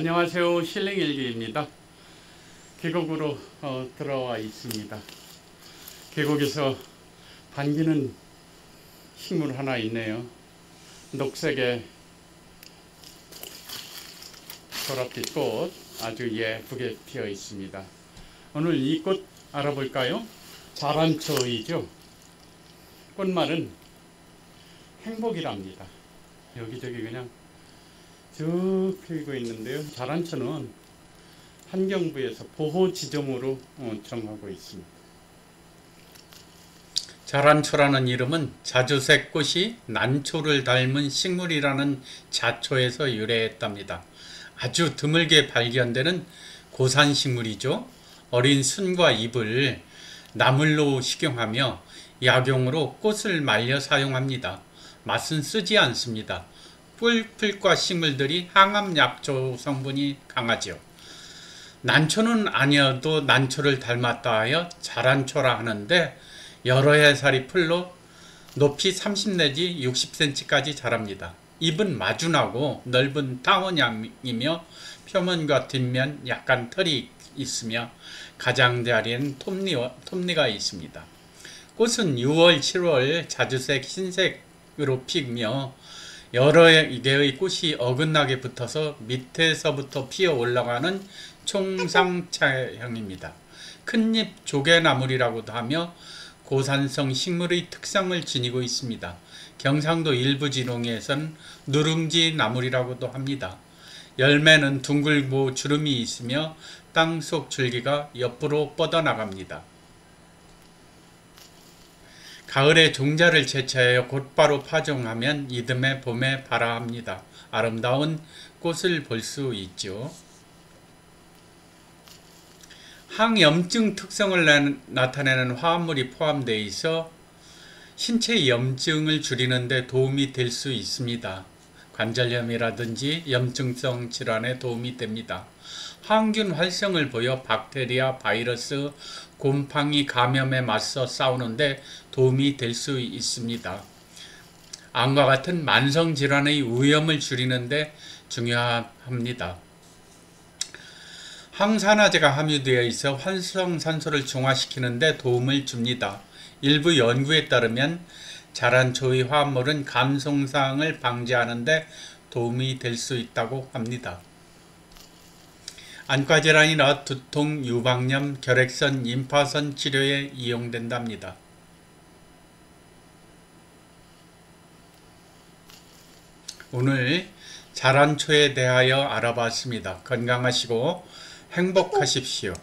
안녕하세요. 힐링일기입니다. 계곡으로 어, 들어와 있습니다. 계곡에서 반기는 식물 하나 있네요. 녹색의 보랏빛 꽃 아주 예쁘게 피어 있습니다. 오늘 이 꽃 알아볼까요? 자란초이죠. 꽃말은 행복이랍니다. 여기저기 그냥 쭉 펴고 있는데요. 자란초는 환경부에서 보호 지점으로 어, 정하고 있습니다. 자란초라는 이름은 자주색 꽃이 난초를 닮은 식물이라는 자초에서 유래했답니다. 아주 드물게 발견되는 고산 식물이죠. 어린 순과 잎을 나물로 식용하며 약용으로 꽃을 말려 사용합니다. 맛은 쓰지 않습니다. 뿔풀과 식물들이 항암 약초 성분이 강하죠. 난초는 아니어도 난초를 닮았다 하여 자란초라 하는데 여러 해살이 풀로 높이 30 내지 60cm까지 자랍니다. 잎은 마준하고 넓은 타원양이며 표면과 뒷면 약간 털이 있으며 가장자리엔 톱니, 톱니가 있습니다. 꽃은 6월, 7월 자주색 흰색으로 피며 여러 개의 꽃이 어긋나게 붙어서 밑에서부터 피어 올라가는 총상차형입니다. 큰잎 조개나물이라고도 하며 고산성 식물의 특성을 지니고 있습니다. 경상도 일부 지동에선 누룽지 나물이라고도 합니다. 열매는 둥글고 주름이 있으며 땅속 줄기가 옆으로 뻗어나갑니다. 가을에 종자를 채취하여 곧바로 파종하면 이듬해 봄에 발화합니다. 아름다운 꽃을 볼 수 있죠. 항염증 특성을 나타내는 화합물이 포함되어 있어 신체 염증을 줄이는 데 도움이 될 수 있습니다. 관절염이라든지 염증성 질환에 도움이 됩니다. 항균 활성을 보여 박테리아, 바이러스, 곰팡이 감염에 맞서 싸우는데 도움이 될 수 있습니다. 암과 같은 만성 질환의 위험을 줄이는데 중요합니다. 항산화제가 함유되어 있어 활성산소를 중화시키는데 도움을 줍니다. 일부 연구에 따르면 자란초의 화합물은 감성상을 방지하는데 도움이 될 수 있다고 합니다. 안과질환이나 두통, 유방염, 결핵선, 임파선 치료에 이용된답니다. 오늘 자란초에 대하여 알아봤습니다. 건강하시고 행복하십시오.